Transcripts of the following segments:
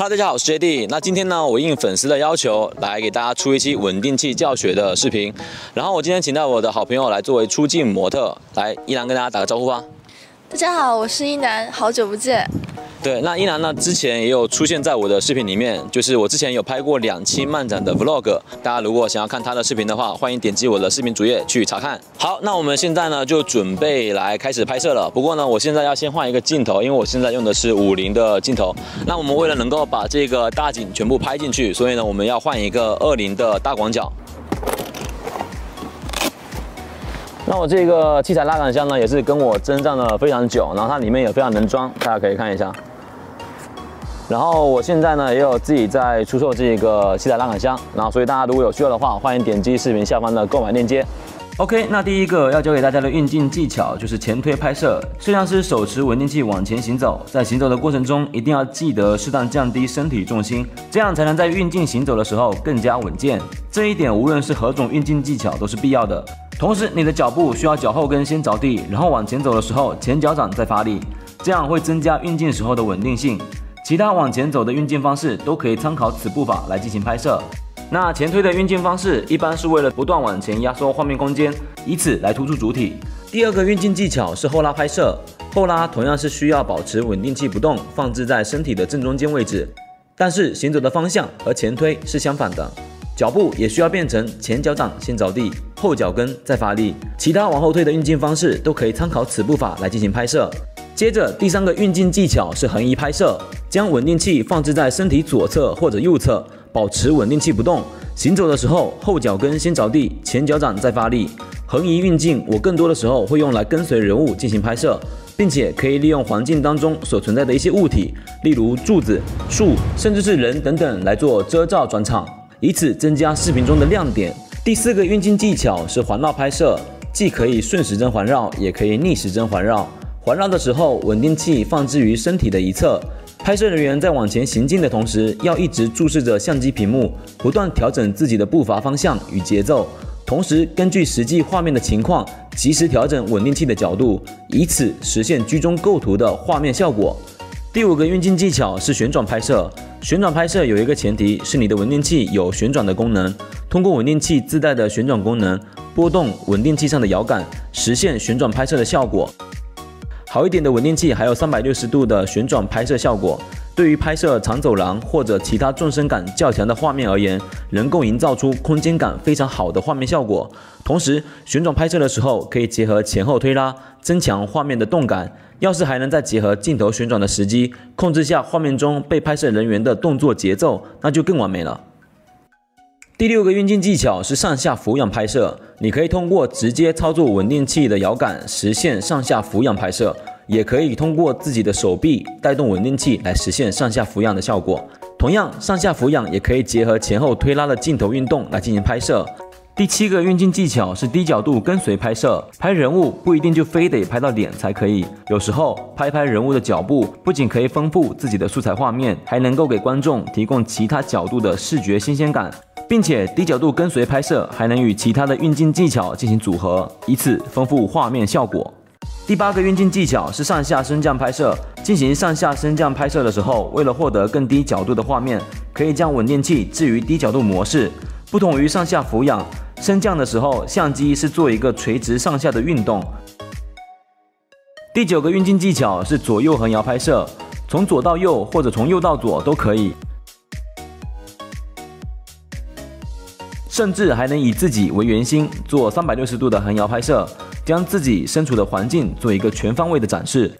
哈大家好，我是 JD。那今天呢，我应粉丝的要求来给大家出一期稳定器教学的视频。然后我今天请到我的好朋友来作为出镜模特，来依然跟大家打个招呼吧。大家好，我是一楠，好久不见。对，那一楠呢，之前也有出现在我的视频里面，就是我之前有拍过两期漫展的 vlog，大家如果想要看他的视频的话，欢迎点击我的视频主页去查看。好，那我们现在呢就准备来开始拍摄了。不过呢，我现在要先换一个镜头，因为我现在用的是五零的镜头。那我们为了能够把这个大景全部拍进去，所以呢，我们要换一个二零的大广角。那我这个器材拉杆箱呢，也是跟我征战了非常久，然后它里面也非常能装，大家可以看一下。然后我现在呢也有自己在出售这个器材拉杆箱，然后所以大家如果有需要的话，欢迎点击视频下方的购买链接。OK，那第一个要教给大家的运镜技巧就是前推拍摄。摄像师手持稳定器往前行走，在行走的过程中一定要记得适当降低身体重心，这样才能在运镜行走的时候更加稳健。这一点无论是何种运镜技巧都是必要的。同时，你的脚步需要脚后跟先着地，然后往前走的时候前脚掌再发力，这样会增加运镜时候的稳定性。其他往前走的运镜方式都可以参考此步法来进行拍摄。那前推的运镜方式一般是为了不断往前压缩画面空间，以此来突出主体。第二个运镜技巧是后拉拍摄，后拉同样是需要保持稳定器不动，放置在身体的正中间位置，但是行走的方向和前推是相反的，脚步也需要变成前脚掌先着地，后脚跟再发力。其他往后退的运镜方式都可以参考此步法来进行拍摄。接着第三个运镜技巧是横移拍摄，将稳定器放置在身体左侧或者右侧，保持稳定器不动。行走的时候，后脚跟先着地，前脚掌再发力。横移运镜我更多的时候会用来跟随人物进行拍摄，并且可以利用环境当中所存在的一些物体，例如柱子、树，甚至是人等等来做遮罩转场，以此增加视频中的亮点。第四个运镜技巧是环绕拍摄，既可以顺时针环绕，也可以逆时针环绕。环绕的时候，稳定器放置于身体的一侧。拍摄人员在往前行进的同时，要一直注视着相机屏幕，不断调整自己的步伐方向与节奏，同时根据实际画面的情况，及时调整稳定器的角度，以此实现居中构图的画面效果。第五个运镜技巧是旋转拍摄。旋转拍摄有一个前提是你的稳定器有旋转的功能，通过稳定器自带的旋转功能，拨动稳定器上的摇杆，实现旋转拍摄的效果。好一点的稳定器还有三百六十度的旋转拍摄效果，对于拍摄长走廊或者其他纵深感较强的画面而言，能够营造出空间感非常好的画面效果。同时，旋转拍摄的时候可以结合前后推拉，增强画面的动感。要是还能再结合镜头旋转的时机，控制下画面中被拍摄人员的动作节奏，那就更完美了。第六个运镜技巧是上下俯仰拍摄，你可以通过直接操作稳定器的摇杆实现上下俯仰拍摄，也可以通过自己的手臂带动稳定器来实现上下俯仰的效果。同样，上下俯仰也可以结合前后推拉的镜头运动来进行拍摄。第七个运镜技巧是低角度跟随拍摄，拍人物不一定就非得拍到脸才可以，有时候拍拍人物的脚步，不仅可以丰富自己的素材画面，还能够给观众提供其他角度的视觉新鲜感。并且低角度跟随拍摄，还能与其他的运镜技巧进行组合，以此丰富画面效果。第八个运镜技巧是上下升降拍摄。进行上下升降拍摄的时候，为了获得更低角度的画面，可以将稳定器置于低角度模式。不同于上下俯仰，升降的时候，相机是做一个垂直上下的运动。第九个运镜技巧是左右横摇拍摄，从左到右或者从右到左都可以。甚至还能以自己为圆心做三百六十度的横摇拍摄，将自己身处的环境做一个全方位的展示。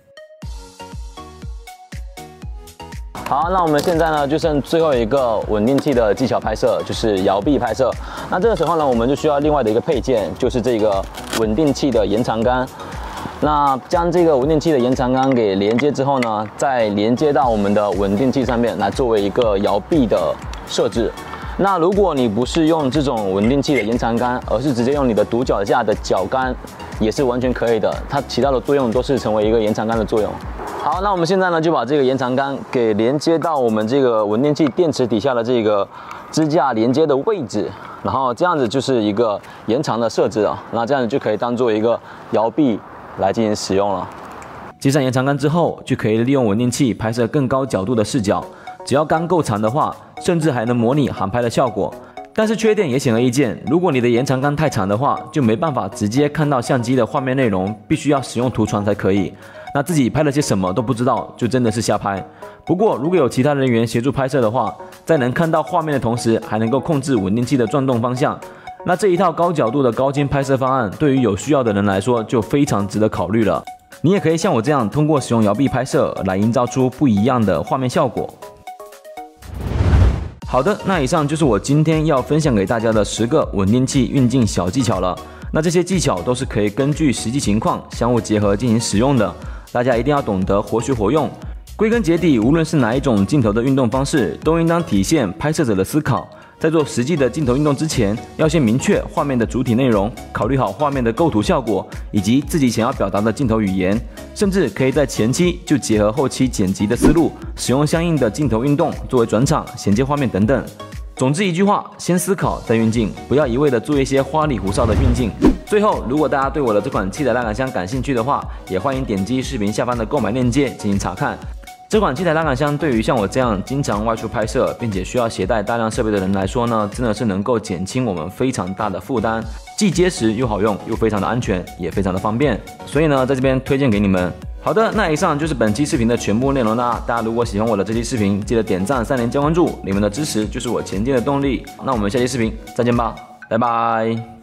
好，那我们现在呢就剩最后一个稳定器的技巧拍摄，就是摇臂拍摄。那这个时候呢，我们就需要另外的一个配件，就是这个稳定器的延长杆。那将这个稳定器的延长杆给连接之后呢，再连接到我们的稳定器上面来作为一个摇臂的设置。那如果你不是用这种稳定器的延长杆，而是直接用你的独脚架的脚杆，也是完全可以的。它起到的作用都是成为一个延长杆的作用。好，那我们现在呢就把这个延长杆给连接到我们这个稳定器电池底下的这个支架连接的位置，然后这样子就是一个延长的设置了。那这样子就可以当做一个摇臂来进行使用了。接上延长杆之后，就可以利用稳定器拍摄更高角度的视角。只要杆够长的话，甚至还能模拟航拍的效果。但是缺点也显而易见，如果你的延长杆太长的话，就没办法直接看到相机的画面内容，必须要使用图传才可以。那自己拍了些什么都不知道，就真的是瞎拍。不过如果有其他人员协助拍摄的话，在能看到画面的同时，还能够控制稳定器的转动方向，那这一套高角度的高清拍摄方案，对于有需要的人来说就非常值得考虑了。你也可以像我这样，通过使用摇臂拍摄来营造出不一样的画面效果。好的，那以上就是我今天要分享给大家的十个稳定器运镜小技巧了。那这些技巧都是可以根据实际情况相互结合进行使用的，大家一定要懂得活学活用。归根结底，无论是哪一种镜头的运动方式，都应当体现拍摄者的思考。在做实际的镜头运动之前，要先明确画面的主体内容，考虑好画面的构图效果以及自己想要表达的镜头语言，甚至可以在前期就结合后期剪辑的思路，使用相应的镜头运动作为转场衔接画面等等。总之一句话，先思考再运镜，不要一味的做一些花里胡哨的运镜。最后，如果大家对我的这款器材拉杆箱感兴趣的话，也欢迎点击视频下方的购买链接进行查看。这款气台拉杆箱对于像我这样经常外出拍摄，并且需要携带大量设备的人来说呢，真的是能够减轻我们非常大的负担，既结实又好用，又非常的安全，也非常的方便。所以呢，在这边推荐给你们。好的，那以上就是本期视频的全部内容啦。大家如果喜欢我的这期视频，记得点赞、三连、加关注，你们的支持就是我前进的动力。那我们下期视频再见吧，拜拜。